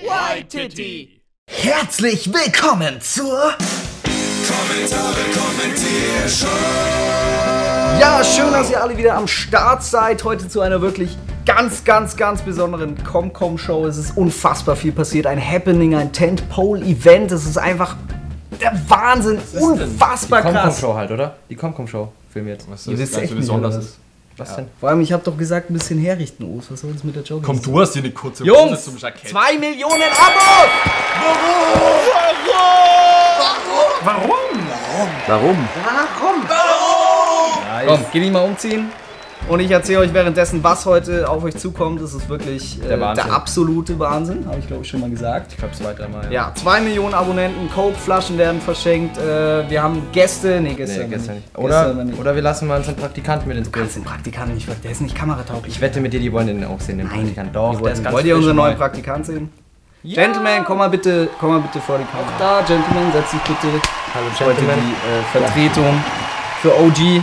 White Titty. Herzlich willkommen zur Kommentare kommentier schon. Ja, schön, dass ihr alle wieder am Start seid. Heute zu einer wirklich ganz, ganz, ganz besonderen Comcom-Show. Es ist unfassbar viel passiert. Ein Happening, ein Tentpole-Event. Es ist einfach der Wahnsinn. Unfassbar Die krass. Comcom-Show halt, oder? Die Comcom-Show filmen wir jetzt. Was Ihr wisst das echt so nicht, besonders ist. Was denn? Vor allem, ich habe doch gesagt, ein bisschen herrichten, Urs. Was soll das mit der Joke? Komm, du hast hier eine kurze Hose Jungs, zum Jackett. zwei Millionen Abos! Warum? Komm, geh dich mal umziehen. Und ich erzähle euch währenddessen, was heute auf euch zukommt. Das ist wirklich äh, Der absolute Wahnsinn, habe ich glaube ich schon mal gesagt. Ich glaube zwei, dreimal. Ja, zwei Millionen Abonnenten, Coke-Flaschen werden verschenkt. Äh, wir haben Gäste, nee, Nee, gestern, gestern nicht. Gestern Oder, aber nicht. oder wir lassen mal unseren Praktikanten mit ins Du Bild. kannst den Praktikanten nicht der ist nicht kameratauglich. Ich wette mit dir, die wollen den auch sehen, den Nein, Praktikanten. Doch, ist ganz Wollt ihr unseren neuen neu. Praktikant sehen? Gentleman, komm mal bitte, komm mal bitte vor die Kamera. Auch da, Gentleman, setz dich bitte. Hallo Heute die äh, Vertretung für OG.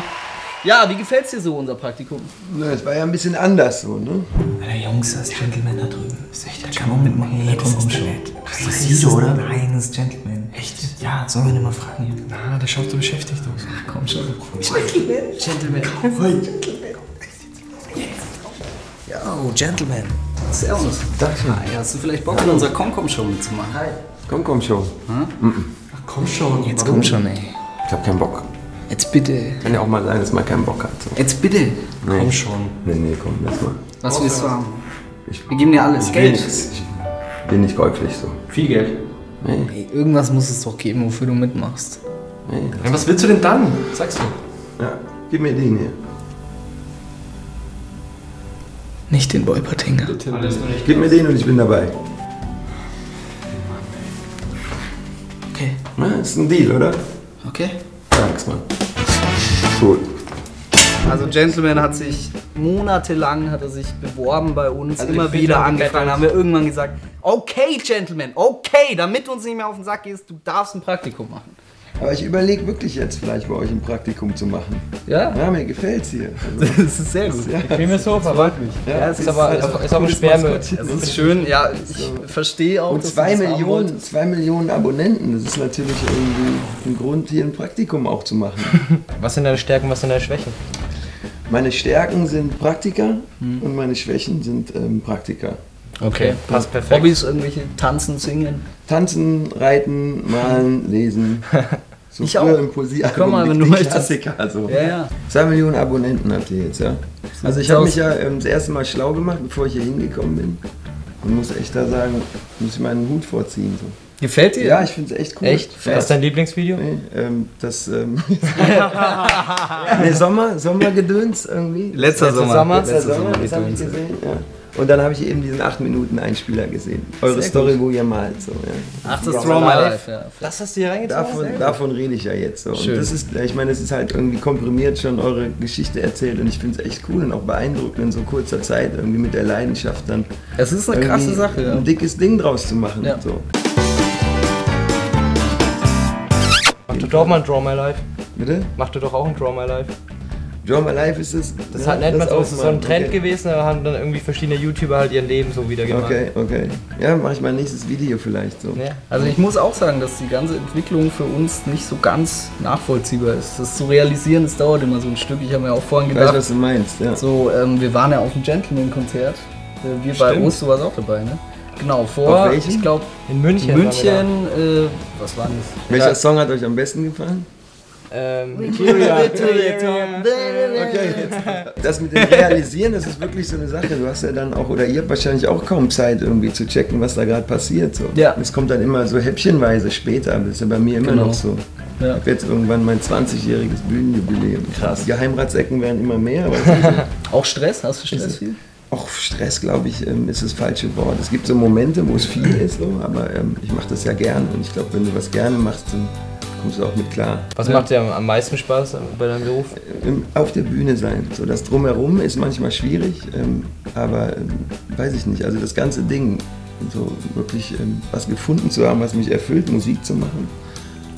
Ja, wie gefällt's dir so, unser Praktikum? Na, es war ja ein bisschen anders so, ne? Alter, Jungs, das ist Gentleman da drüben. Ist echt, der kann auch mitmachen. Hey, komm, komm schon. Das ist Sido, oder? Nein, das ist Gentleman. Echt? Ja, sollen wir den mal fragen hier? Ah, der schaut so beschäftigt aus. Ach, komm schon. Gentleman. Gentleman. Komm, Ja, oh, Gentleman. Servus. Dankeschön. Hi, hast du vielleicht Bock, in unserer Comcom-Show mitzumachen? Komm, komm schon. Komm schon. Jetzt komm schon, ey. Ich hab keinen Bock. Jetzt bitte. Kann ja auch mal sein, dass man keinen Bock hat. So. Jetzt bitte. Nee. Komm schon. Nee, nee, komm, lass mal. Was willst du haben? Ich, Wir geben dir alles. ich will Geld. nichts. Ich bin nicht käuflich so. Viel Geld. Nee, Ey, irgendwas muss es doch geben, wofür du mitmachst. nee. Ja, was willst du denn dann? Sagst du. Ja, gib mir den hier. Nicht den Boypatinger. Gib mir den und ich bin dabei. Okay. Na, ist ein Deal, oder? Okay. Danks, Mann. Gut. Also Gentleman hat sich monatelang hat er sich beworben bei uns, Also immer wieder angefangen, haben wir irgendwann gesagt, okay Gentleman, okay, damit du uns nicht mehr auf den Sack gehst, du darfst ein Praktikum machen. Aber ich überlege wirklich jetzt vielleicht bei euch ein Praktikum zu machen. Ja, Ja, mir gefällt's hier. Also, das ist sehr gut. ja, Film ist so, aber ja, es ist aber ist, ist aber ein Sperrmüll. Das ist schön, ja, ich verstehe auch, Und zwei Millionen, zwei Millionen Abonnenten, das ist natürlich irgendwie ein Grund, hier ein Praktikum auch zu machen. Was sind deine Stärken, was sind deine Schwächen? Meine Stärken sind Praktika und meine Schwächen sind ähm, Praktika. Okay, passt perfekt. Hobbys, irgendwelche Tanzen, Singen. Tanzen, Reiten, Malen, Lesen. So Ich auch. im Poesiealbum, Komm mal, wenn du möchtest. Klassiker. Also. Ja, ja. Zwei Millionen Abonnenten habt ihr jetzt, ja. Also ich habe mich ja ähm, das erste Mal schlau gemacht, bevor ich hier hingekommen bin. Und muss echt da sagen, muss ich meinen Hut vorziehen. So. Gefällt dir? Ja, ich finde es echt cool. Echt? Was ist dein Lieblingsvideo? Nee, ähm, das ähm, nee, Sommer, Sommergedöns irgendwie. Letzter, Letzter Sommer. Sommer. Letzter Sommer, die das habe ich gesehen. Ja. Und dann habe ich eben diesen 8 Minuten Einspieler gesehen. Eure Sehr Story, gut. wo ihr malt. So, ja. Ach, das ist Draw My Life, ja. Das hast du hier reingezogen? Davon, davon rede ich ja jetzt so. Schön. Und das ist, ich meine, es ist halt irgendwie komprimiert schon eure Geschichte erzählt und ich finde es echt cool und auch beeindruckend in so kurzer Zeit irgendwie mit der Leidenschaft dann Es ist eine krasse Sache, ja. ein dickes Ding draus zu machen. Ja. So. Mach du doch mal ein Draw My Life. Bitte? Mach du doch auch ein Draw My Life. Draw My Life ist es. Das hat nicht mal so, ein. Trend okay. gewesen, da haben dann irgendwie verschiedene YouTuber halt ihr Leben so wieder gemacht. Okay, okay. Ja, mache ich mein nächstes Video vielleicht so. Ja. Also ich muss auch sagen, dass die ganze Entwicklung für uns nicht so ganz nachvollziehbar ist. Das zu realisieren, das dauert immer so ein Stück. Ich habe mir auch vorhin Ich weiß, gedacht, was du meinst, ja. so, ähm, wir waren ja auf dem Gentleman-Konzert. Äh, wir bei Stimmt. uns, du warst auch dabei, ne? Genau, vor, ich glaube, In München. München, äh, was war das? Welcher Ja. Song hat euch am besten gefallen? Ähm, Okay, jetzt. Das mit dem Realisieren, das ist wirklich so eine Sache. Du hast ja dann auch, oder ihr habt wahrscheinlich auch kaum Zeit, irgendwie zu checken, was da gerade passiert. So. Ja. Es kommt dann immer so häppchenweise später, aber das ist ja bei mir immer Genau. noch so. Ja. Ich habe jetzt irgendwann mein 20-jähriges Bühnenjubiläum. Krass. Die Geheimratsecken werden immer mehr, Auch Stress? Hast du Stress Ist- viel? auch Stress, glaube ich, ähm, ist das falsche Wort. Es gibt so Momente, wo es viel ist, so, aber ähm, ich mache das ja gern und ich glaube, wenn du was gerne machst, dann kommst du auch mit klar. was macht dir am- meisten Spaß bei deinem Beruf? im- auf der Bühne sein. So das drumherum ist manchmal schwierig, ähm, aber ähm, weiß ich nicht. Also das ganze Ding, so wirklich ähm, was gefunden zu haben, was mich erfüllt, Musik zu machen,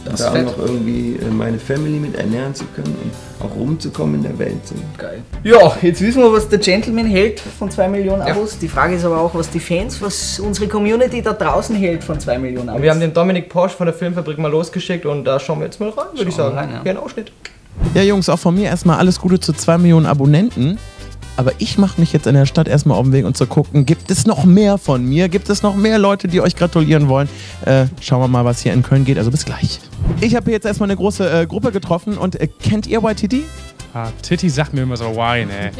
Das da auch fett. noch irgendwie äh, meine Family mit ernähren zu können und auch rumzukommen in der Welt. So. Geil. Ja, jetzt wissen wir, was der Gentleman hält von 2 Millionen Abos. Die Frage ist aber auch, was die Fans, was unsere Community da draußen hält von 2 Millionen Abos. Wir haben den Dominik Porsche von der Filmfabrik mal losgeschickt und da schauen wir jetzt mal rein, würde ich sagen. rein, ja. Ein Ausschnitt. Ja, Jungs, auch von mir erstmal alles Gute zu 2 Millionen Abonnenten. Aber ich mache mich jetzt in der Stadt erstmal auf den Weg und zu gucken, gibt es noch mehr von mir? Gibt es noch mehr Leute, die euch gratulieren wollen? Äh, schauen wir mal, was hier in Köln geht. Also bis gleich. Ich habe hier jetzt erstmal eine große äh, Gruppe getroffen und äh, kennt ihr YTD? Ah, Titi sagt mir immer so Wine, ey.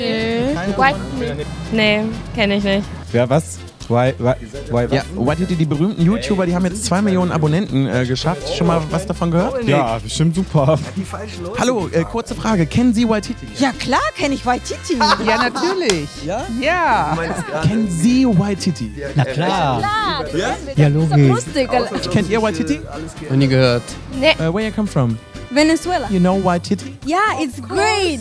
Nee, kenne ich nicht. Wer was? Why, why, why, Ja, YTD, die berühmten YouTuber, die haben jetzt 2 Millionen Abonnenten äh, geschafft. Schon mal was davon gehört? Ja, bestimmt super. Hallo, äh, kurze Frage. Kennen Sie YTD? Ja klar kenne ich Waititi. Ja, natürlich. Ja? Ja. Kennen Sie YTD? Na klar. Klar, Ja, logisch. Kennt ihr YTD? Noch nie gehört. Nee, Uh, where you come from? Venezuela. You know YTD? Ja, it's great.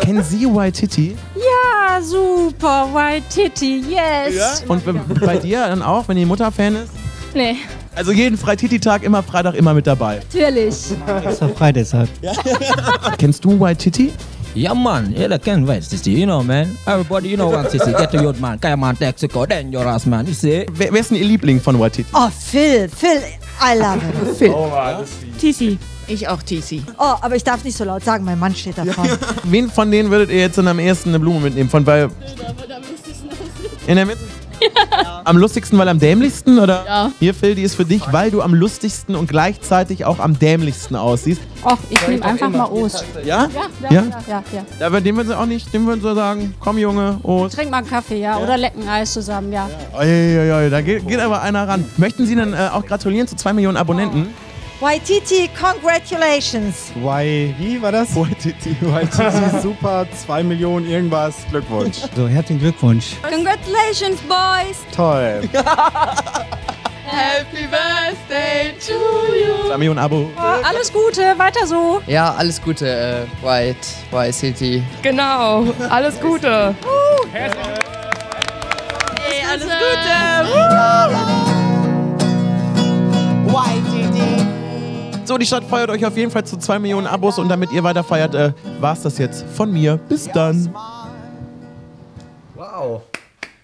Kennen Sie YTD? ja, super, White Titty, yes. Und b- bei dir dann auch, wenn die Mutter Fan ist? Nee, Also jeden Freititi-Tag, immer Freitag, immer mit dabei. natürlich. Extra frei deshalb. Kennst du YTD? Yeah, man. Yeah, I can wait, sissy. You know, man. Everybody, you know, one sissy. Get to your man. Come on, taxi, go. Then your ass, man. You see? Wer, wer ist denn Ihr Liebling von YTD? Oh, Phil, Phil, I love him. Phil. Titi. Ich auch Tisi. Oh, aber ich darf nicht so laut sagen, mein Mann steht da vorne. Wen von denen würdet ihr jetzt dann am ersten eine Blume mitnehmen? Von bei. In der Mitte? Am lustigsten, weil am dämlichsten? Oder? Ja. Hier, Phil, die ist für dich, weil du am lustigsten und gleichzeitig auch am dämlichsten aussiehst. Och, ich nehme einfach mal Ost. Ja? Ja, Ja? ja, ja, ja. Da bei dem würden sie auch nicht, dem würden sie sagen, komm Junge, oh. Trink mal einen Kaffee, ja, oder lecken Eis zusammen, ja. Oi, da geht, geht aber einer ran. Möchten Sie dann äh, auch gratulieren zu 2 Millionen Abonnenten? Waititi, congratulations. Why, wie war das? YTT. YTT, super. 2 Millionen irgendwas. Glückwunsch. So, herzlichen Glückwunsch. Congratulations, boys. Toll. Happy Birthday to you. 2 Millionen Abo. alles Gute, weiter so. Ja, alles Gute, äh, White, White City. Genau, alles Gute. Hey, alles Gute. Waititi. So, die Stadt feiert euch auf jeden Fall zu 2 Millionen Abos und damit ihr weiter feiert, äh, war's das jetzt von mir. Bis dann. Wow.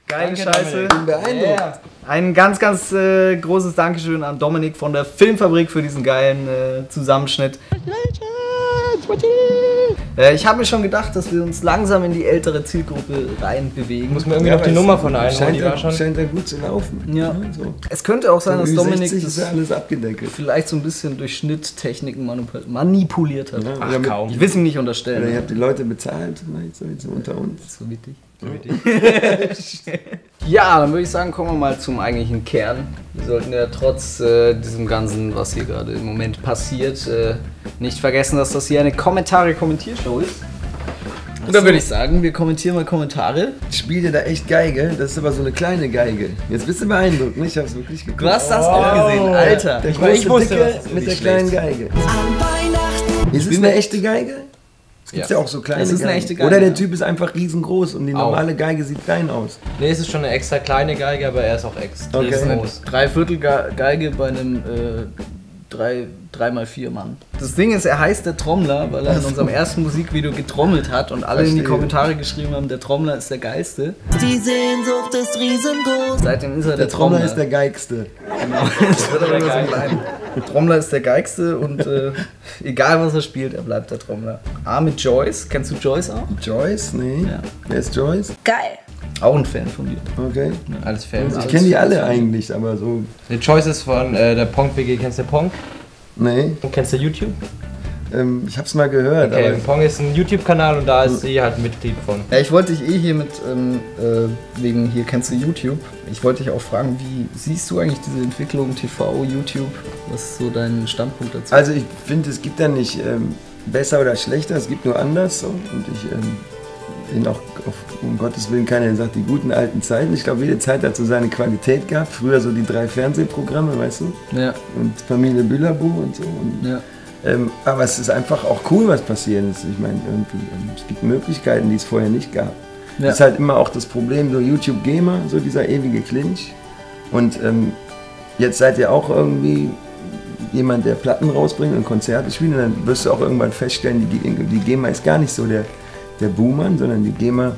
Geile Danke, Scheiße. Dominik. Beeindruckt. Ein ganz, ganz äh, großes Dankeschön an Dominik von der Filmfabrik für diesen geilen äh, Zusammenschnitt. Äh, ich habe mir schon gedacht, dass wir uns langsam in die ältere Zielgruppe reinbewegen. Muss mir irgendwie Ja, noch die Nummer von einem, scheint, die war schon. scheint ja gut zu laufen. Ja. So. Es könnte auch sein, dass Ü60 Dominik ist ja das alles abgedeckelt. vielleicht so ein bisschen durch Schnitttechniken manip- manipuliert hat. Ja, Ach, kaum. Ich will es ihm nicht Oder ihr unterstellen. habt die Leute bezahlt, so unter uns. So wichtig. Ja, dann würde ich sagen, kommen wir mal zum eigentlichen Kern. Wir sollten ja trotz äh, diesem Ganzen, was hier gerade im Moment passiert, äh, nicht vergessen, dass das hier eine Kommentare-Kommentiershow ist. Und dann würde ich sagen, wir kommentieren mal Kommentare. Spielt ihr da echt Geige? Das ist aber so eine kleine Geige. Jetzt bist du beeindruckt, ne? Ich hab's wirklich geguckt. Du hast das auch gesehen, Alter. Der Ich, große ich wusste, Dicke mit der nicht kleinen schlecht Geige. Ist es eine echte Geige? Es gibt ja. auch so kleine Es ist eine echte Geige, Oder der ja. Typ ist einfach riesengroß und die normale Geige sieht klein aus. Nee, es ist schon eine extra kleine Geige, aber er ist auch extra Okay. groß. Dreiviertel Ge- Geige bei einem äh, 3x4 Mann. Das Ding ist, er heißt der Trommler, weil er in unserem ersten Musikvideo getrommelt hat und alle in die Verstehe. Kommentare geschrieben haben, der Trommler ist der geilste. Die Sehnsucht ist riesengroß. Seitdem ist er der, Der Trommler ist der Geigste. Genau, das wird aber immer so bleiben. Der Trommler ist der geilste und äh, egal was er spielt, er bleibt der Trommler. A mit Joyce, kennst du Joyce auch? Joyce? Nee. Ja. Wer ist Joyce? Geil. Auch ein Fan von dir. Okay. Alles Fans. Ich kenne die alle eigentlich, aber so. Die Choice ist von äh, der Pong WG. Kennst du Pong? Nee. Und kennst du YouTube? Ähm, ich hab's mal gehört, Okay, aber. Pong ist ein YouTube-Kanal und da ist sie halt Mitglied von. Ja, ich wollte dich eh hier mit, ähm, äh, wegen hier kennst du YouTube. Ich wollte dich auch fragen, wie siehst du eigentlich diese Entwicklung TV, YouTube? Was ist so dein Standpunkt dazu? Also ich finde, es gibt da nicht ähm, besser oder schlechter, es gibt nur anders. So. Und ich bin auch auf, um Gottes Willen keiner, sagt, die guten alten Zeiten. Ich glaube, jede Zeit hat so seine Qualität gehabt. Früher so die drei Fernsehprogramme, weißt du? ja, Und Familie Bülabu und so. Und, ja. ähm, aber es ist einfach auch cool, was passiert ist. Ich meine, irgendwie, ähm, es gibt Möglichkeiten, die es vorher nicht gab. Ja. Das ist halt immer auch das Problem, so YouTube-Gamer, so dieser ewige Clinch. Und ähm, jetzt seid ihr auch irgendwie jemand, der Platten rausbringt und Konzerte spielt. Und dann wirst du auch irgendwann feststellen, die, die GEMA ist gar nicht so der, der Buhmann, sondern die GEMA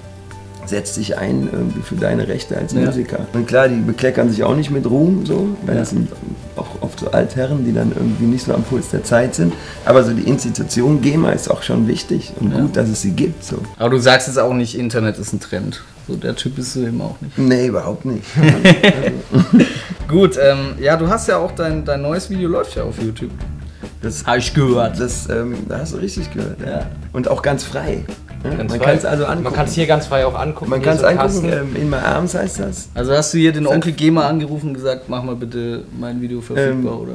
setzt sich ein irgendwie für deine Rechte als Ja. Musiker. Und klar, die bekleckern sich auch nicht mit Ruhm, so, weil Ja. das sind auch oft so Altherren, die dann irgendwie nicht so am Puls der Zeit sind. Aber so die Institution GEMA ist auch schon wichtig und gut, dass es sie gibt. So. Aber du sagst jetzt auch nicht, Internet ist ein Trend. So der Typ bist du eben auch nicht. Nee, überhaupt nicht. Gut, ähm, ja, du hast ja auch dein, dein neues Video läuft ja auf YouTube. Das habe ich gehört. Das, ähm, hast du richtig gehört. Ja. Und auch ganz frei. Ja? Ganz man kann es also angucken. Man kann es hier ganz frei auch angucken. Man kann es so angucken, ähm, in my arms heißt das. Also hast du hier den Onkel GEMA angerufen und gesagt, mach mal bitte mein Video verfügbar, Ähm, oder?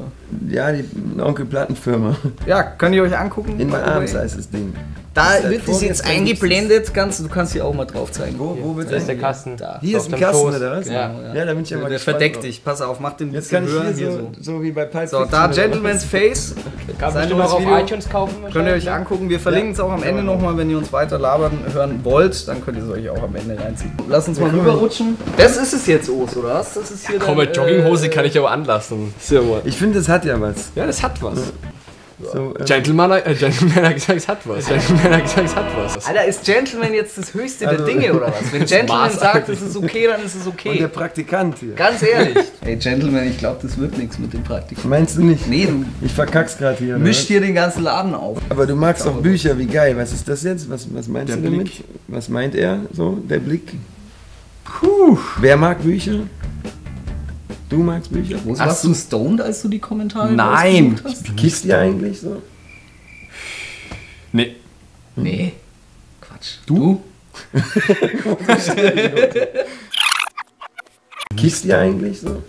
Ja, die Onkel Plattenfirma. Ja, könnt ihr euch angucken? In my arms heißt das Ding. Da Das wird das jetzt eingeblendet, ganz, du kannst hier auch mal drauf zeigen. Wo, wo wird Da ist der Kasten. Da. Hier ist ein Kasten, Schoß. oder was? Genau, ja. ja, da bin ich ja mal Der gespannt verdeckt dich, pass auf, mach den Jetzt bisschen kann ich hier höher, so, so wie bei Pulp So, da Gentleman's Face. Kann Sein bestimmt auch auf Video. iTunes kaufen. Könnt ihr euch angucken. Wir verlinken es auch am Ende nochmal, wenn ihr uns weiter labern hören wollt. Dann könnt ihr es euch auch am Ende reinziehen. Lass uns mal rüberrutschen. Das ist es jetzt, Os, oder was? Das ist hier Komm, Jogginghose äh, kann ich aber anlassen. Sehr wohl. Ich finde, das hat ja was. Ja, das hat was. So, ähm, Gentleman, äh, Gentleman hat gesagt, es hat was. Gentleman hat gesagt, es hat was. Alter, ist Gentleman jetzt das höchste Also- der Dinge oder was? Wenn Gentleman sagt, es ist okay, dann ist es Und der okay. Praktikant hier. Ganz ehrlich. Ey, Gentleman, ich glaube, das wird nichts mit dem Praktikum. Meinst du nicht? Nee, du Ich verkack's gerade hier. was? hier den ganzen Laden auf. Aber du magst auch Bücher, wie geil. Was ist das jetzt? Was, was meinst Der du damit? Blick. Was meint er? So, der Blick? Puh. Wer mag Bücher? Du magst Bücher? Wo warst du stoned, als du die Kommentare Nein. hast? Kiffst ihr eigentlich so? Nee. Nee. Quatsch. Du? Kiffst ihr eigentlich so?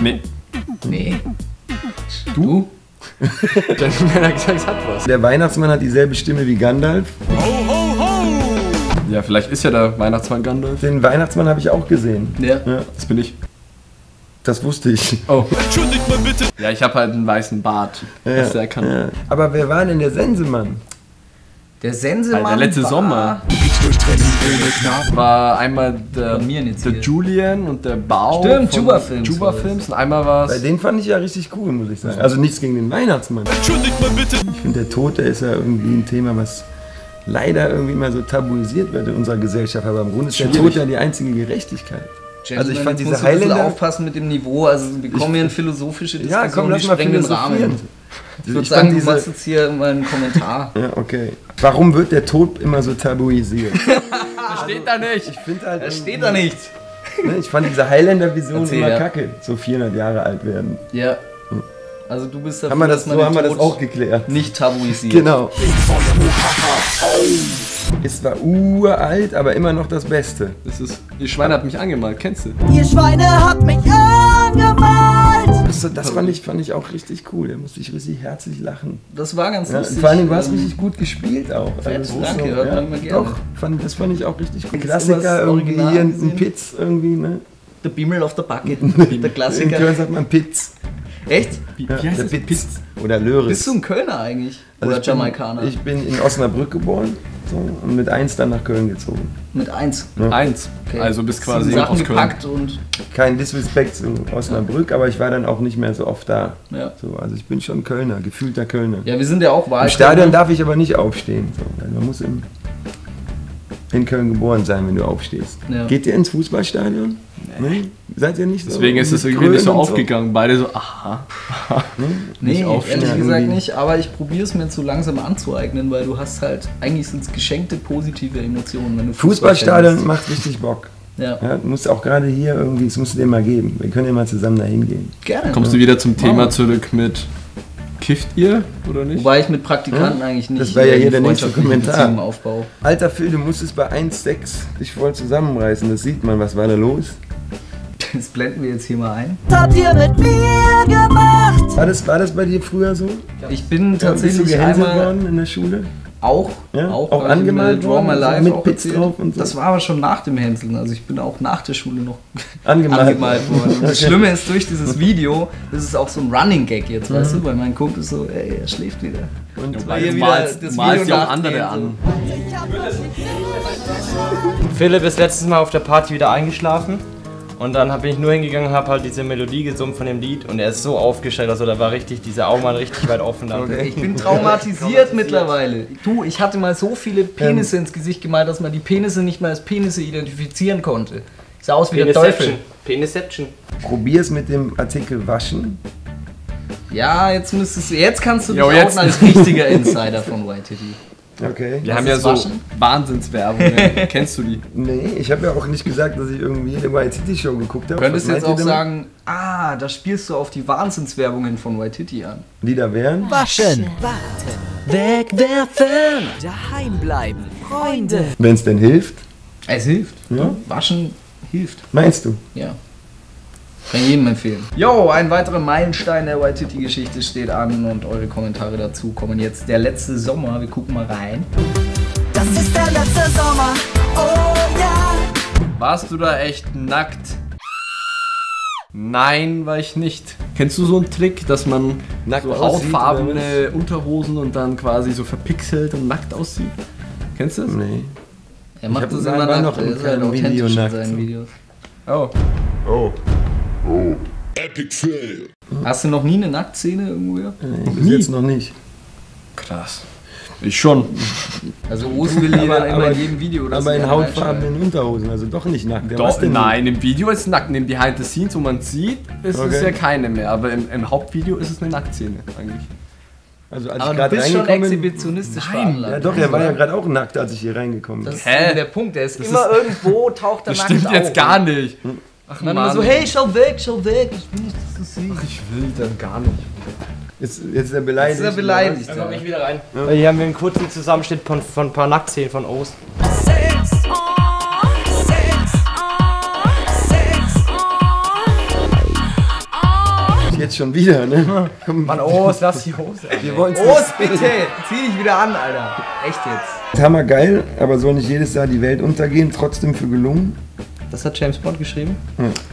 Nee. Nee. Du? Gentleman hat gesagt, es hat was. Der Weihnachtsmann hat dieselbe Stimme wie Gandalf. Ja, vielleicht ist ja der Weihnachtsmann Gandalf. Den Weihnachtsmann habe ich auch gesehen. Ja. Ja, Das bin ich. das wusste ich. Oh. Entschuldigt mal bitte. Ja, ich habe halt einen weißen Bart. Ja, Was der kann. ja. Aber wer war denn der Sensemann? Der Sensemann Alter, letzte war Sommer. War einmal der, der. Julian und der Bau. Stimmt, Juba Films Juba das. Films. Und einmal war Bei den fand ich ja richtig cool, muss ich sagen. Also nichts gegen den Weihnachtsmann. Entschuldigt mal bitte. Ich finde, der Tod, der ist ja irgendwie ein Thema, was leider irgendwie immer so tabuisiert wird in unserer Gesellschaft. Aber im Grunde ist der Schwierig. Tod ja die einzige Gerechtigkeit. Gentleman, Also ich fand diese Highlander- aufpassen mit dem Niveau. Also wir kommen hier in philosophische Diskussionen, Ja, komm, lass mal den. Rahmen. Ich würde sagen, fand du diese- machst jetzt hier mal einen Kommentar. Ja, okay. Warum wird der Tod immer so tabuisiert? Das steht da nicht. Ich finde halt. Steht da nicht. Ne, ich fand diese Highlander-Vision immer ja. kacke. So 400 Jahre alt werden. Ja. Also du bist dafür, Haben wir das, dass man so den haben wir das auch geklärt. nicht tabuisiert. Genau. Es war uralt, aber immer noch das Beste. Das ist. Ihr Schwein hat mich angemalt, kennst du? Ihr Schweine habt mich angemalt. Das, das fand, ich, fand ich auch richtig cool. Da musste ich richtig herzlich lachen. Das war ganz Ja, lustig. vor allem war es Ähm, richtig gut gespielt auch. Also, danke, so, hört man ja, immer gerne. Doch, fand, das fand ich auch richtig du Klassiker irgendwie Original hier, ein? Pitz irgendwie, ne? The Bimmel of the Bucket. Der In Klassiker. Köln sagt man Pitz. Echt? Wie, Ja, wie heißt der das? Pitz. Oder Löris. Bist du ein Kölner eigentlich? Also Oder ich bin- Jamaikaner? Ich bin in Osnabrück geboren so, und mit eins dann nach Köln gezogen. Mit eins. Eins. Okay. Also bist quasi Sachen aus Köln. gepackt und Kein Disrespect zu Osnabrück, aber ich war dann auch nicht mehr so oft da. ja. So, also ich bin schon Kölner, gefühlter Kölner. Ja, wir sind ja auch Im Wahl. Stadion darf ich aber nicht aufstehen. So, man muss im, in Köln geboren sein, wenn du aufstehst. Ja. Geht ihr ins Fußballstadion? Nee. Seid ihr nicht so? Deswegen ist es irgendwie nicht so aufgegangen. Beide so, aha. Nee, nicht aufstehen. ehrlich gesagt nicht, aber ich probiere es mir zu langsam anzueignen, weil du hast halt, eigentlich sind es geschenkte positive Emotionen, wenn du Fußballstadion Fußball macht richtig Bock. Ja, Ja, du musst auch gerade hier irgendwie, es musst du dir mal geben. Wir können ja mal zusammen da hingehen. gerne. Kommst du wieder zum Wow. Thema zurück mit Kifft ihr oder nicht? Wobei ich mit Praktikanten Ja? eigentlich nicht Das war ja hier der nächste Kommentar. Aufbaue. Alter Phil, du musstest bei 1,6 dich voll zusammenreißen. Das sieht man. Was war da los? Das blenden wir jetzt hier mal ein. Was habt ihr mit mir gemacht? War das, war das bei dir früher so? Ich bin Ja, bist du tatsächlich einmal worden in der Schule? Auch, Ja? auch, Auch weil angemalt Draw worden, Life mit auch Pits drauf und so? Das war aber schon nach dem Hänseln. Also ich bin auch nach der Schule noch Angemalt, angemalt worden. Und das Okay. Schlimme ist, durch dieses Video, das ist auch so ein Running Gag jetzt, weißt Mhm. du, weil mein Kumpel ist so, ey, er schläft wieder. Und weil hier wieder malst- das malst Video ja auch andere an. Philipp ist letztes Mal auf der Party wieder eingeschlafen. Und dann bin ich nur hingegangen und habe halt diese Melodie gesummt von dem Lied und er ist so aufgestellt, also da war richtig, diese Augen waren richtig weit offen. Da. Ich bin traumatisiert mittlerweile. Du, ich hatte mal so viele Penisse ins Gesicht gemalt, dass man die Penisse nicht mehr als Penisse identifizieren konnte. Sah aus wie der Teufel. Penisception. Probier's mit dem Artikel waschen. Ja, jetzt müsstest du, jetzt kannst du dich Jo, jetzt. outen als richtiger Insider von Titty. Okay. Wir Was haben ja so Waschen? Wahnsinnswerbungen. Kennst du die? Nee, ich habe ja auch nicht gesagt, dass ich irgendwie jede White City Show geguckt habe. Könntest Was jetzt auch sagen, ah, da spielst du auf die Wahnsinnswerbungen von White Titty an. Die da wären? Waschen, warten, wegwerfen, daheim bleiben, Freunde. Wenn es denn hilft. Es hilft. Ja? Waschen hilft. Meinst du? Ja. Kann jedem empfehlen. Jo, ein weiterer Meilenstein der White Titty Geschichte steht an und eure Kommentare dazu kommen jetzt. Der letzte Sommer, wir gucken mal rein. Das ist der letzte Sommer, oh ja. Warst du da echt nackt? Nein, war ich nicht. Kennst du so einen Trick, dass man Nackt so hautfarbene Unterhosen und dann quasi so verpixelt und nackt aussieht? Kennst du das? Nee. Er Ich macht das immer nackt. noch im Er ist halt Video in nackt, seinen so. Videos. Oh. Oh. Epic Fail. Hast du noch nie eine Nacktszene irgendwo gehabt? Nee, bis jetzt noch nicht. Krass. Ich schon. Also Osen will jeder Aber- immer aber- in jedem Video. dass Aber in hautfarbenen Unterhosen, also doch nicht nackt. Ja, Doch, denn? nein, im Video ist nackt. In den Behind the Scenes, wo man sieht, ist es Okay. ja keine mehr. Aber im, im Hauptvideo ist es eine Nacktszene eigentlich. Also als Aber ich du gerade bist schon reingekommen bin. exhibitionistisch Nein. Ja doch, er war ja gerade auch nackt, als ich hier reingekommen bin. Das ist Hä? der Punkt. Der ist Das immer ist- irgendwo, taucht er Das nackt stimmt auf. jetzt gar nicht. Ach Und dann immer so, hey, schau weg, schau weg. Ich will nicht, dass du siehst. Ich will dann gar nicht. Jetzt, jetzt ist er beleidigt. Jetzt ist er beleidigt. Dann komm Ja. ich wieder rein. Hier haben wir einen kurzen Zusammenschnitt von, von ein paar Nacktszenen von O's. Jetzt schon wieder, ne? Mann, O's, lass die Hose an. Wir wollen's Prost, bitte. Zieh dich wieder an, Alter. Echt jetzt. Hammergeil, aber soll nicht jedes Jahr die Welt untergehen, trotzdem für gelungen. Das hat James Bond geschrieben?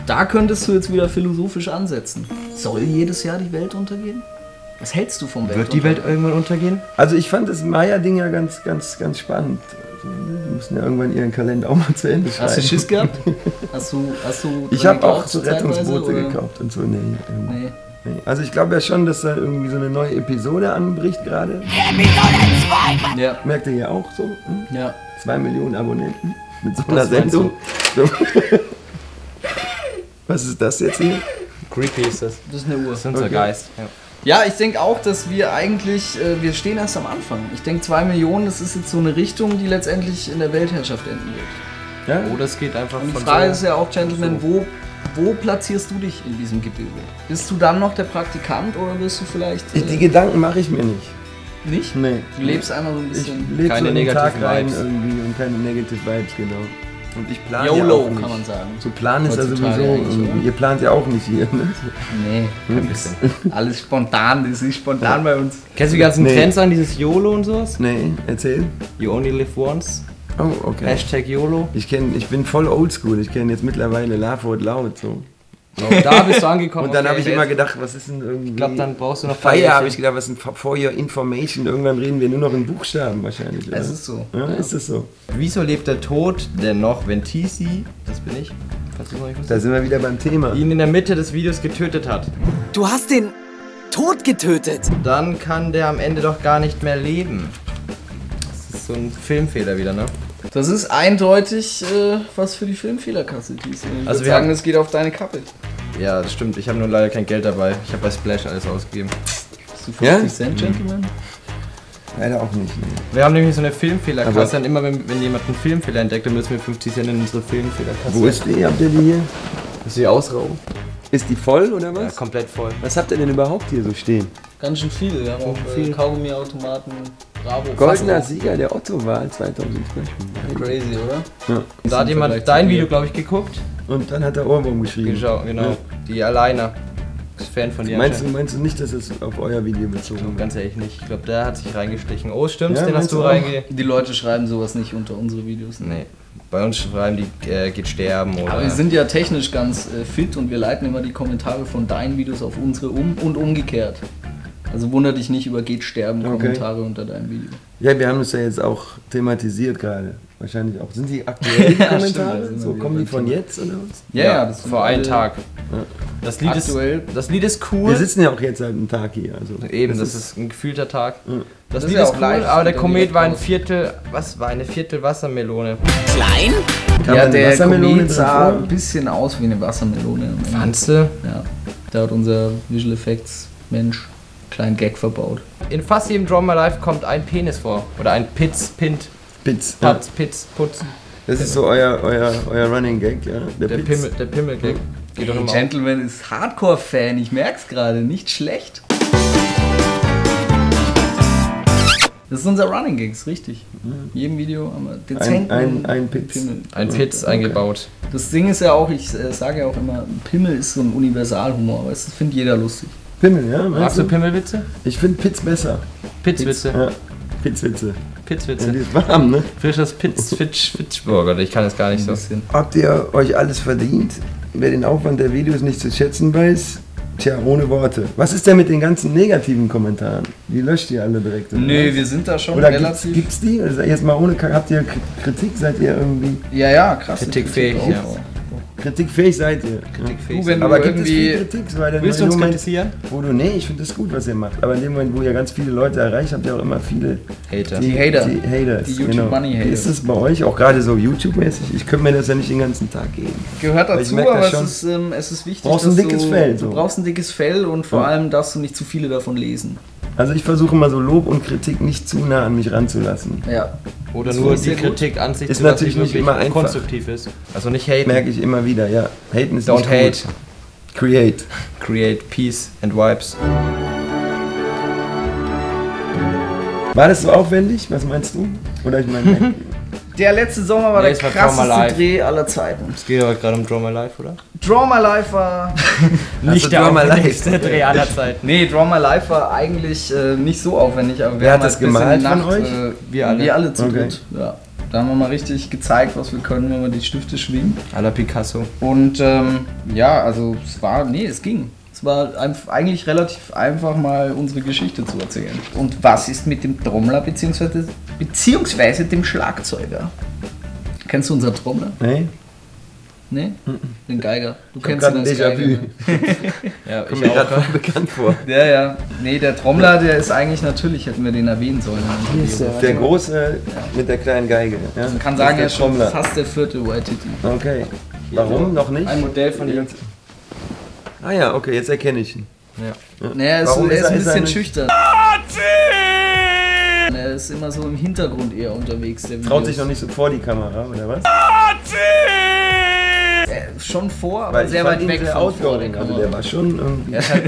Da könntest du jetzt wieder philosophisch ansetzen. Soll jedes Jahr die Welt untergehen? Was hältst du vom Welt? Wird die Welt irgendwann untergehen? Also ich fand das Maya-Ding ja ganz, ganz, ganz spannend. Die müssen ja irgendwann ihren Kalender auch mal zu Ende schreiben. Hast du Schiss gehabt? Hast du, hast du Ich habe auch so Rettungsboote oder? gekauft und so. Nee, Nee. nee. Also ich glaube ja schon, dass da irgendwie so eine neue Episode anbricht gerade. Ja. Merkt ihr ja auch so. Hm? Ja. Zwei Millionen Abonnenten mit so einer Sendung. So. Was ist das jetzt hier? Creepy ist das. Das ist eine Uhr. Das ist unser Okay. Geist. Ja. Ja, ich denke auch, dass wir eigentlich, äh, wir stehen erst am Anfang. Ich denke, zwei Millionen, das ist jetzt so eine Richtung, die letztendlich in der Weltherrschaft enden wird. Ja? Oder es geht einfach Und die Frage so ist ja auch, Gentleman, wo, wo platzierst du dich in diesem Gebilde? Bist du dann noch der Praktikant oder wirst du vielleicht Ich, die äh, Gedanken mache ich mir nicht. nicht? Nee. Du lebst einmal so ein Ich bisschen lebe Keine so in den Tag negativen rein Vibes. irgendwie und keine Negative Vibes, genau. Und ich plane ja YOLO, auch nicht. kann man sagen. So planen ist ja sowieso. oder? Ihr plant ja auch nicht hier. Ne? Nee, Ein bisschen. Alles spontan, das ist spontan bei uns. Kennst du die ganzen Nee. Trends an, dieses YOLO und sowas? Nee, erzähl. You only live once. Oh, okay. Hashtag YOLO. Ich, kenn, ich bin voll oldschool. Ich kenne jetzt mittlerweile Laugh Out Loud. So. Da bist du angekommen. Und dann okay. habe ich immer gedacht, was ist denn irgendwie. Ich glaub, dann brauchst du noch Feier, Feier. habe ich gedacht, was ist denn for your information? Irgendwann reden wir nur noch in Buchstaben wahrscheinlich. Oder? Es ist so. Ja, ist es so. Wieso lebt der Tod denn noch, wenn TC, das bin ich, falls du noch nicht Da sind wir wieder beim Thema. ihn in der Mitte des Videos getötet hat? Du hast den Tod getötet. Dann kann der am Ende doch gar nicht mehr leben. Das ist so ein Filmfehler wieder, ne? Das ist eindeutig äh, was für die Filmfehlerkasse. Ich Also wir sagen, haben- das geht auf deine Kappe. Ja, das stimmt. Ich habe nur leider kein Geld dabei. Ich habe bei Splash alles ausgegeben. Bist du 50 Ja? Cent, Gentleman? Leider auch nicht. Nee. Wir haben nämlich so eine Filmfehlerkasse. Und immer wenn, wenn jemand einen Filmfehler entdeckt, dann müssen wir 50 Cent in unsere Filmfehlerkasse. Wo ist die? Habt ihr die hier? Ist die ausrauben? Ist die voll oder was? Ja, komplett voll. Was habt ihr denn überhaupt hier so stehen? Ganz schön viel. Wir haben auch äh, Kaugummiautomaten, Bravo. Goldener. Sieger der Otto-Wahl 2012. Crazy, oder? Ja. Da hat jemand dein Video, glaube ich, geguckt. Und dann hat er Ohrwurm geschrieben. Genau, genau. Ja. Die Alleiner. Ist Fan von dir. Meinst du, meinst du nicht, dass es auf euer Video bezogen wird? Ganz ehrlich nicht. Ich glaube, der hat sich reingestechen. Oh, stimmt's? Ja, den hast du reinge... Die Leute schreiben sowas nicht unter unsere Videos. ne? Nee. Bei uns schreiben die, äh, geht sterben oder... Aber wir sind ja technisch ganz äh, fit und wir leiten immer die Kommentare von deinen Videos auf unsere um und umgekehrt. Also wundere dich nicht über geht sterben Okay. Kommentare unter deinem Video. Ja, wir haben das ja jetzt auch thematisiert gerade. Wahrscheinlich auch. Sind die aktuell die Ja, Kommentare? stimmt, so kommen die von jetzt oder was? Ja, ja, das vor einem Tag. Das Lied, ist, Aktuell. das Lied ist cool. Wir sitzen ja auch jetzt seit einem Tag hier. Also Eben, das ist ein gefühlter Tag. Das, Das ist Lied ja ist auch cool, live, aber der Komet war ein. Viertel, was war eine Viertel Wassermelone? Klein? Kam ja, der Wassermelone Komet sah vor? ein bisschen aus wie eine Wassermelone. Fandst du? Ja. Da hat unser Visual Effects Mensch kleinen Gag verbaut. In fast jedem Draw My Life kommt ein Penis vor. Oder ein Pitz, Pint, Pitz. Ja. Patz, Pitz, Putz. Das ist so euer, euer, euer Running Gag, ja? Der Pitz. Pimmel, der Pimmel-Gag. Geht doch Hey, immer auf. Gentleman ist Hardcore-Fan, ich merk's gerade, nicht schlecht. Das ist unser Running Gag, ist richtig. In jedem Video haben wir Ein, dezenten ein, ein Pitz. Pimmel. Ein Pitz eingebaut. Das Ding ist ja auch, ich äh, sage ja auch immer, Pimmel ist so ein Universalhumor, aber das findet jeder lustig. Pimmel, ja? Magst du? Pimmelwitze? Ich finde Pitz besser. Pitzwitze. Ja. Pitzwitze. Ja, Pitzwitze. die ist warm, ne? Frisches Pitz, Fitch, Fitchburger. Ich kann es gar nicht so. Habt ihr euch alles verdient? Wer den Aufwand der Videos nicht zu schätzen weiß, tja, ohne Worte. Was ist denn mit den ganzen negativen Kommentaren? Die löscht ihr alle direkt? oder Nee, was? wir sind da schon Oder gibt's, relativ. gibt's die? Also jetzt mal ohne habt ihr Kritik? Seid ihr irgendwie ja, ja, krass. Kritikfähig, auch. ja. Kritikfähig seid ihr? Kritikfähig. Du, wenn Aber du gibt es viel. Kritik? Weil dann Willst du uns Moment, kritisieren? Wo du, nee, ich finde das gut, was ihr macht. Aber in dem Moment, wo ihr ganz viele Leute erreicht, habt ihr auch immer viele Hater. Die Hater. Die Haters, Die YouTube genau. Money Haters. Wie ist das bei euch? Auch gerade so YouTube-mäßig? Ich könnte mir das ja nicht den ganzen Tag geben. Gehört dazu, aber schon. es ist, ähm, es ist wichtig, Brauchst ein dickes du, Fell, du so. brauchst ein dickes Fell und vor Ja. allem darfst du nicht zu viele davon lesen. Also ich versuche mal so Lob und Kritik nicht zu nah an mich ranzulassen. Ja. Oder Das nur die sehr gut. Kritik an sich Ist zu lassen, natürlich die nicht immer einfach. konstruktiv ist. Also nicht haten. Merke ich immer wieder, ja. Haten ist Don't nicht hate. gut. Create. Create Peace and Vibes. War das so aufwendig? Was meinst du? Oder ich meine, Der letzte Sommer war Nee, der war krasseste. Dreh aller Zeiten. Es geht aber gerade um Draw My Life, oder? Draw My Life war. Nicht der Draw My Life. aufwendigste Dreh aller Zeiten. Nee, Draw My Life war eigentlich äh, nicht so aufwendig, aber wir Wer haben hat das halt die gemalt von Nacht, euch? Äh, Wir alle. Wir alle zu Okay. dritt. Ja. Da haben wir mal richtig gezeigt, was wir können, wenn wir die Stifte schwingen. À la Picasso. Und ähm, ja, also es war, nee, es ging. Es war eigentlich relativ einfach, mal unsere Geschichte zu erzählen. Und was ist mit dem Trommler beziehungsweise, beziehungsweise dem Schlagzeuger? Kennst du unseren Trommler? nee? Nee? Den Geiger. Du Ich kennst ihn als. Geiger. ne? Ja, Kommt mir gerade voll bekannt vor. Ja, ja. Nee, der Trommler, der ist eigentlich natürlich, hätten wir den erwähnen sollen. Hier ist der, der große mit der kleinen Geige. Ja? Man kann sagen, er ist schon fast der vierte Waititi. Okay. Warum noch nicht? Ein Modell von ihm. Ah ja, okay, jetzt erkenne ich ihn. Ja. Nee, er ist, Warum er ist ein ist er bisschen schüchtern. Er ist immer so im Hintergrund eher unterwegs. Der Traut sich noch nicht so vor die Kamera, oder was? Äh, schon vor, aber Weil sehr weit weg sehr von vor der outgoing. Also Kamera. der war schon irgendwie. Er ist halt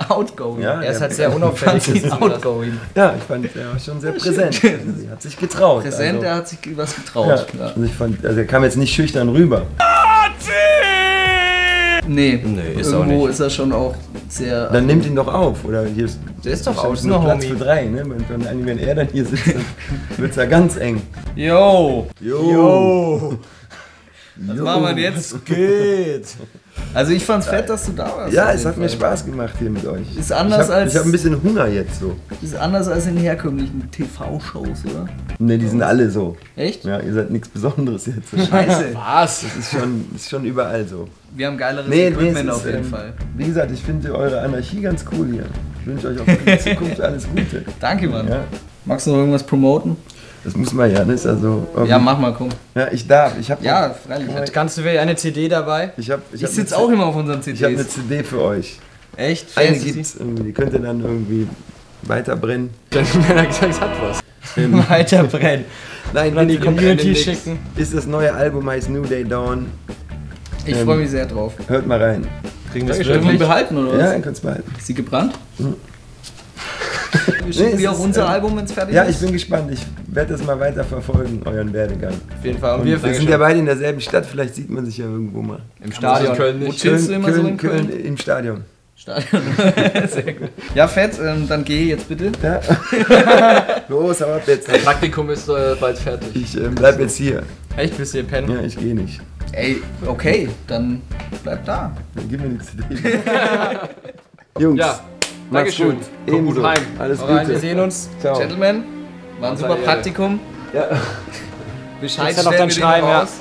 outgoing. Ja, Er ist halt sehr unauffällig. Outgoing. Ja, ich fand, der war schon sehr präsent. Also, er hat sich getraut. Präsent, also, er hat sich was ja, getraut. Ja. Also ich fand, also er kam jetzt nicht schüchtern rüber. Nee, Nee, ist irgendwo ist er schon auch sehr. Dann nimmt ihn doch auf. Oder hier ist, Der ist doch aus, nur Platz Homie. für drei. Ne? Wenn, wenn, wenn er dann hier sitzt, dann wird es ja ganz eng. Yo! Jo. Was machen wir jetzt? Geht. Also ich fand's fett, dass du da warst. Ja, es hat mir Fall. Spaß gemacht hier mit euch. Ist anders ich hab, als- Ich habe ein bisschen Hunger jetzt so. Ist anders als in herkömmlichen TV-Shows, oder? Ne, die sind alle so. Echt? Ja, ihr seid nichts Besonderes jetzt. Scheiße. Was? Das ist schon, ist schon überall so. Wir haben geileres Nee, nee, Equipment es auf jeden ähm, Fall. Wie gesagt, ich finde eure Anarchie ganz cool hier. Ich wünsche euch auch für die Zukunft alles Gute. Danke, Mann. Ja, Magst du noch irgendwas promoten? Das muss man ja, ne? Ist also, ähm, Ja, mach mal, komm. Ja, ich darf. Ich habe Ja, freilich. Kannst du eine CD dabei? ich hab, Ich hab sitze auch immer auf unseren C- Ich habe eine CDs. CD für euch. Echt? Eine gibt's irgendwie, die könnt ihr dann irgendwie weiterbrennen. Hat gesagt, es hat was. Ähm, Weiterbrennen. Nein, An die Community schicken. Ist das neue Album heißt New Day Dawn. Ich Ähm, freue mich sehr drauf. Hört mal rein. Kriegen wir es wirklich? behalten, oder was? Ja, ihr könnt's behalten. Ist sie gebrannt? Mhm. Wir schicken Nee, auf ist, unser ähm, Album, wenn es fertig Ja, ist. ich bin gespannt. Ich werde das mal weiter verfolgen, euren Werdegang. Auf jeden Fall. Und Und wir, wir sind ja beide in derselben Stadt, vielleicht sieht man sich ja irgendwo mal. im Stadion. Köln Wo chillst du immer so in Köln? Köln im Stadion. Stadion. Sehr gut. Ja, fett, ähm, dann geh jetzt bitte. Ja. Los, hau ab jetzt. Praktikum ist äh, bald fertig. Ich ähm, bleib jetzt hier. Echt, bist du hier pennen? Ja, ich gehe nicht. Ey, okay, dann bleib da. Dann gib mir die CD. Jungs, Ja. Dankeschön. gut. Komm gut heim. Alles Gute. rein, Wir sehen uns. Ciao. Gentlemen, war ein super. Praktikum. Ja. Bescheid stellen dein wir Schreiben, ja. raus.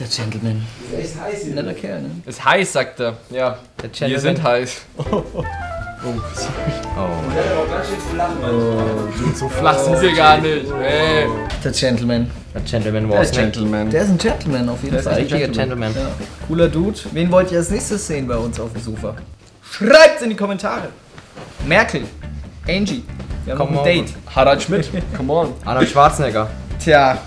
Der Gentleman. Echt heiß hier. Netter Kerl, ne? Ist heiß, sagt er. Ja, Der wir Gentleman. sind heiß. So flach sind wir gar nicht. Ey. Der Gentleman. Der Gentleman Der was ist Gentleman. Der ist ein Gentleman auf jeden Der ist Fall. ein richtiger Gentleman. Ja. Cooler Dude. Wen wollt ihr als nächstes sehen bei uns auf dem Sofa? Schreibt's in die Kommentare. Merkel. Angie. Wir haben Komm noch ein Date. Harald Schmidt, come on. Arnold Schwarzenegger. Tja.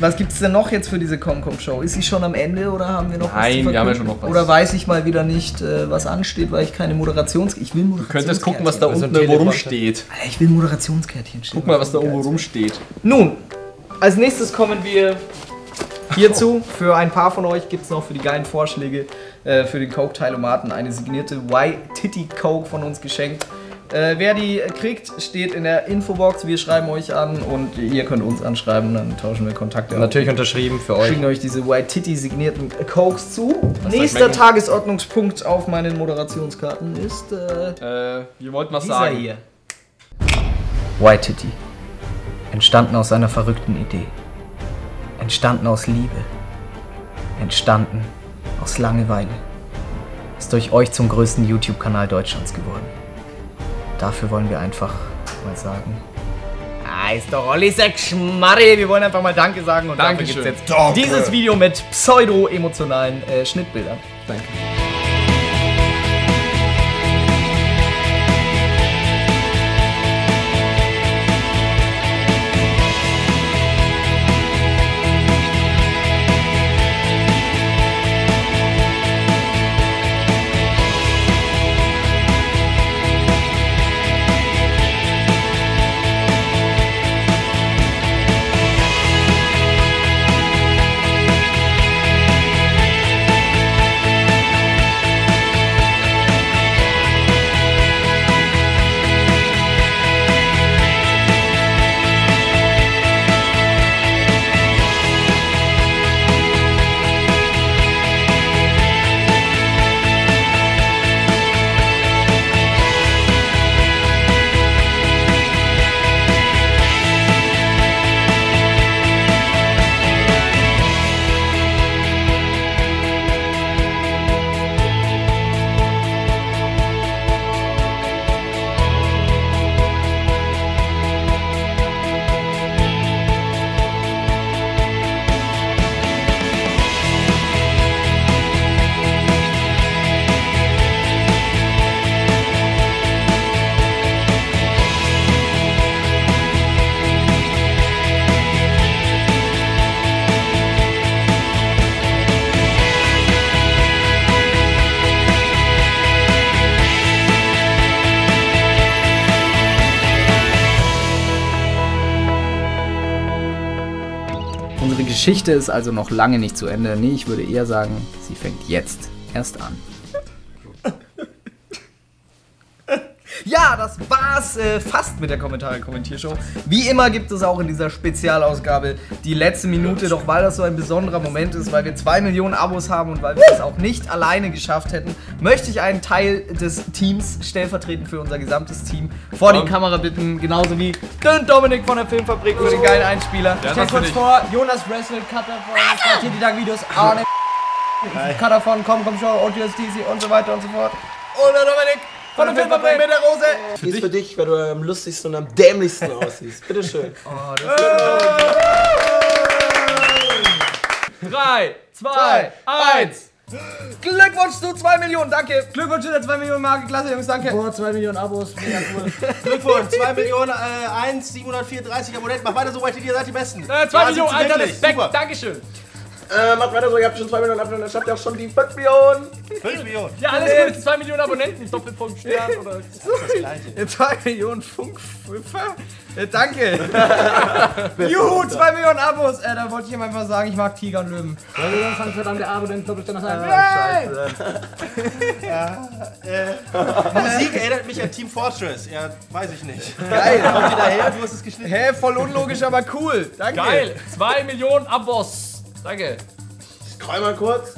Was gibt's denn noch jetzt für diese Comcom-Show? Ist sie schon am Ende oder haben wir noch was Nein, wir haben ja verkünden? schon noch was. Oder weiß ich mal wieder nicht, äh, was ansteht, weil ich keine Moderations... Ich will Du Moderationskärtchen. könntest gucken, was da Also unten irgendwo rumsteht. Alter, Ich will Moderationskärtchen stehen. Guck mal, was da irgendwo rumsteht. Nun, als nächstes kommen wir hierzu. Für ein paar von euch gibt es noch für die geilen Vorschläge äh, für den Coke-Teilomaten eine signierte Y-Titty Coke von uns geschenkt. Äh, wer die kriegt, steht in der Infobox. Wir schreiben euch an und ihr könnt uns anschreiben. Dann tauschen wir Kontakte. Natürlich unterschrieben für euch. schicken euch diese Y-Titty signierten Cokes zu. euch Nächster. Tagesordnungspunkt auf meinen Moderationskarten ist äh, Äh, wir wollten was dieser sagen. hier. Y-Titty. Entstanden aus einer verrückten Idee. Entstanden aus Liebe. Entstanden aus Langeweile. Ist durch euch zum größten YouTube-Kanal Deutschlands geworden. Dafür wollen wir einfach mal sagen. Ah, ist doch Olli Schmarre. Wir wollen einfach mal Danke sagen und Dankeschön. dafür gibt's jetzt dieses Video mit pseudo-emotionalen äh, Schnittbildern. Danke. Geschichte ist also noch lange nicht zu Ende. Nee, ich würde eher sagen, sie fängt jetzt erst an. Ja, das war's äh, fast mit der Kommentare-Kommentiershow. Wie immer gibt es auch in dieser Spezialausgabe die letzte Minute, doch weil das so ein besonderer Moment ist, weil wir zwei Millionen Abos haben und weil wir es auch nicht alleine geschafft hätten, möchte ich einen Teil des Teams, stellvertretend für unser gesamtes Team, vor die Kamera bitten, genauso wie den Dominik von der Filmfabrik für den geilen Einspieler. Ja, Stell das kurz vor, Jonas Wrestling, Cutter von Titty Tag Videos, Arne, Cutter von Komm Komm Show, OTS DC und so weiter und so fort. Und der Dominik von der Filmfabrik mit der Rose. Die ist für dich, weil du am lustigsten und am dämlichsten aussiehst. Bitteschön. Oh, das 3, 2, 1. Glückwunsch zu 2 Millionen, danke. Glückwunsch zu der 2 Millionen Marke, klasse Jungs, danke. Boah, 2 Millionen Abos, mega cool. Glückwunsch, 2 Millionen, äh, 1, 734 Abonnenten. Mach weiter so weiter, ihr seid die Besten. Äh, 2 Ja, Millionen, Alter. Respekt. Super. Dankeschön. Äh, macht weiter so, ihr habt schon 2 Millionen Abonnenten, dann schafft ihr auch schon die 5 Millionen. 5 Millionen. Ja, alles gut. 2 Millionen Abonnenten. Doppelpunkt Stern oder. Äh, 2 Millionen Funkfünfer. Äh, danke. Juhu, 2 Millionen Abos. Äh, da wollte ich ihm einfach sagen, ich mag Tiger und Löwen. 2 Millionen fangen verdammt der Abo, dann doppelt dann das ein. Musik erinnert mich an Team Fortress. Ja, weiß ich nicht. Geil. Kommt wieder her, du hast es geschnitten. Hä, voll unlogisch, aber cool. Danke. Geil. 2 Millionen Abos. Danke. Scroll mal kurz.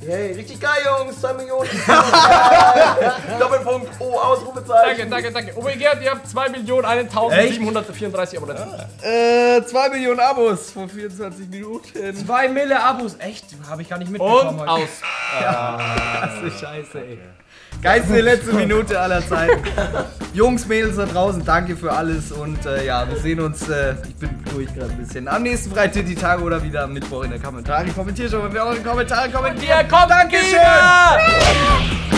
Hey, richtig geil, Jungs. 2 Millionen. Doppelpunkt. Oh, Ausrufezeichen. Danke, danke, danke. Umgekehrt, ihr habt 2 Millionen 1734 Abonnenten. Äh, 2 Millionen Abos vor 24 Minuten. 2 Mille Abos. Echt? Habe ich gar nicht Und mitbekommen. heute. aus. Krasse Scheiße, ey. Geilste letzte Minute aller Zeiten. Jungs, Mädels da draußen, danke für alles und äh, ja, wir sehen uns, äh, ich bin durch gerade ein bisschen, am nächsten Freitag die Tage oder wieder am Mittwoch in der Kommentare. Kommentiert schon, wenn wir eure Kommentare kommentieren. Kommt, Dankeschön! wieder!